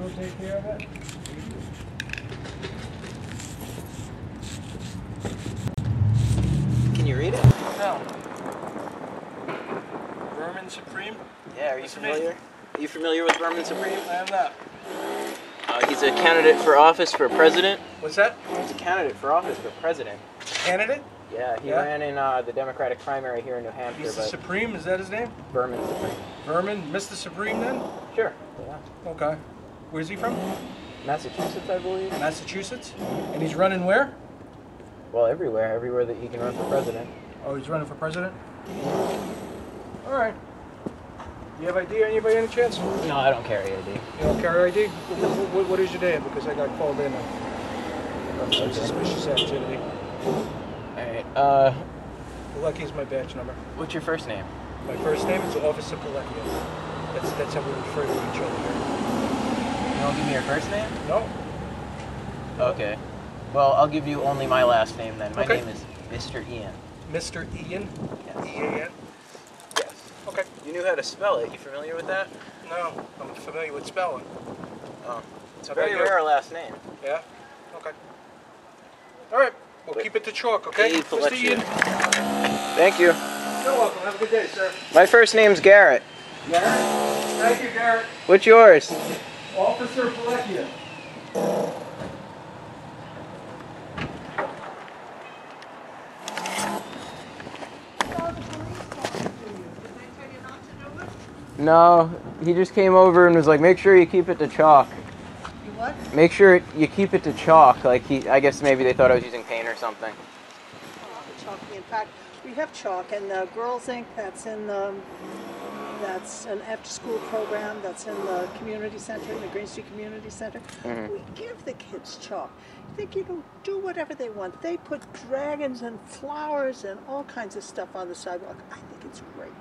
will take care of it. Can you read it? No. Vermin Supreme? Yeah, are you name? familiar? Are you familiar with Vermin Supreme? I am not. Uh, he's a candidate for office for president. What's that? He's a candidate for office for president. Candidate? Yeah, he Yeah? ran in uh, the Democratic primary here in New Hampshire, Mr. but Supreme, is that his name? Vermin Supreme. Vermin, Mr. Supreme then? Sure. Yeah. Okay. Where's he from? Massachusetts, I believe. Massachusetts? And he's running where? Well, everywhere, everywhere that he can run for president. Oh, he's running for president? All right. You have ID anybody any chance? No, I don't carry ID. You don't carry ID? What, what, what is your name? Because I got called in on some suspicious activity. All right. Uh, Lucky's my badge number. what's your first name? My first name is Officer Pelliccia. That's, that's how we refer to each other here. You don't give me your first name? No? Okay. Well, I'll give you only my last name then. My Okay. name is Mr. Ian. Mr. Ian? Yes. E-A-N? Yes. Okay. You knew how to spell it. You familiar with that? No, I'm familiar with spelling. Oh. It's a How very about you? rare last name. Yeah? Okay. All right. We'll keep it to chalk, okay? Hey, Mr. Pelliccia. Ian? Thank you. You're welcome. Have a good day, sir. My first name's Garrett. Garrett? Thank you, Garrett. What's yours? Officer Pelliccia. No, he just came over and was like, "Make sure you keep it to chalk. You what? Make sure you keep it to chalk." Like he, I guess maybe they thought I was using paint or something. Oh, chalk. In fact, we have chalk and uh, Girls Inc. That's in the, that's an after-school program. That's in the community center, in the Green Street Community Center. Mhm. We give the kids chalk. They can do- do whatever they want. They put dragons and flowers and all kinds of stuff on the sidewalk. I think it's great.